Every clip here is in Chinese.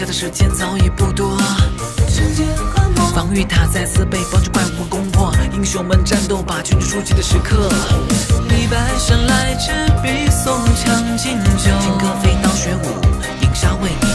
下的时间早已不多。防御塔再次被帮助怪物攻破，英雄们战斗，把群出击的时刻。李白生来执笔送《将进酒》，金戈飞刀学武，饮沙为你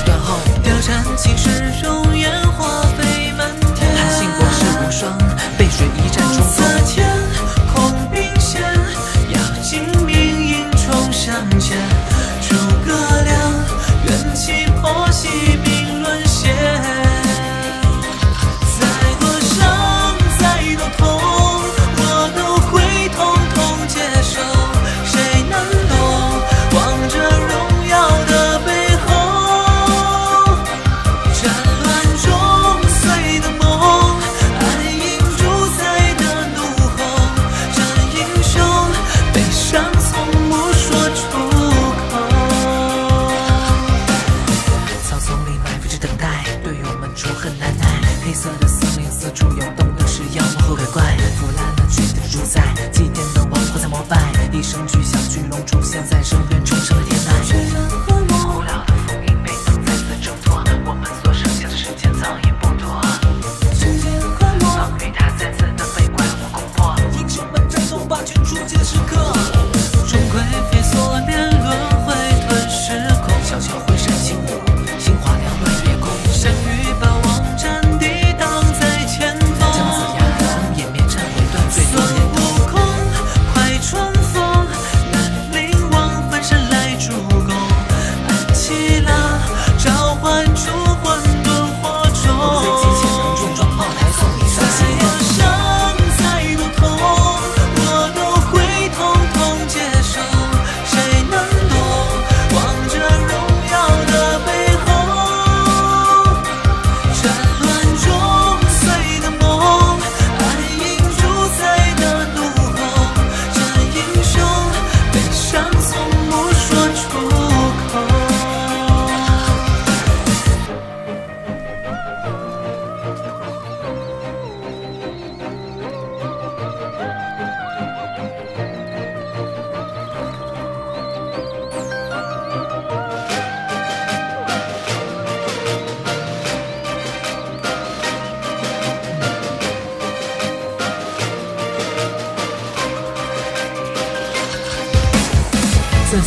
们仇恨难耐。黑色的森林四处游动的是妖魔和鬼怪，腐烂了躯体的主宰，祭奠的王后在膜拜。一声巨响，巨龙出现在身边，重生了天籁。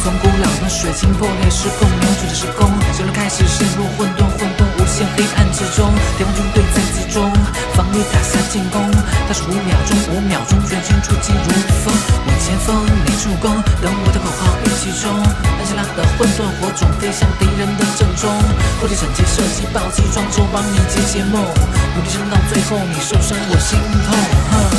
赠送古老的水晶破裂时空，扭曲的时空，神龙开始陷入混沌，混沌无限黑暗之中。敌方军队在集中，防御塔下进攻，倒数五秒钟，五秒钟，全军出击如风。我前锋，你助攻，等我的口号一起冲。安琪拉的混沌火种飞向敌人的正中，破敌惩戒射击暴击装周，帮你解解梦。努力撑到最后，你受伤我心痛。哼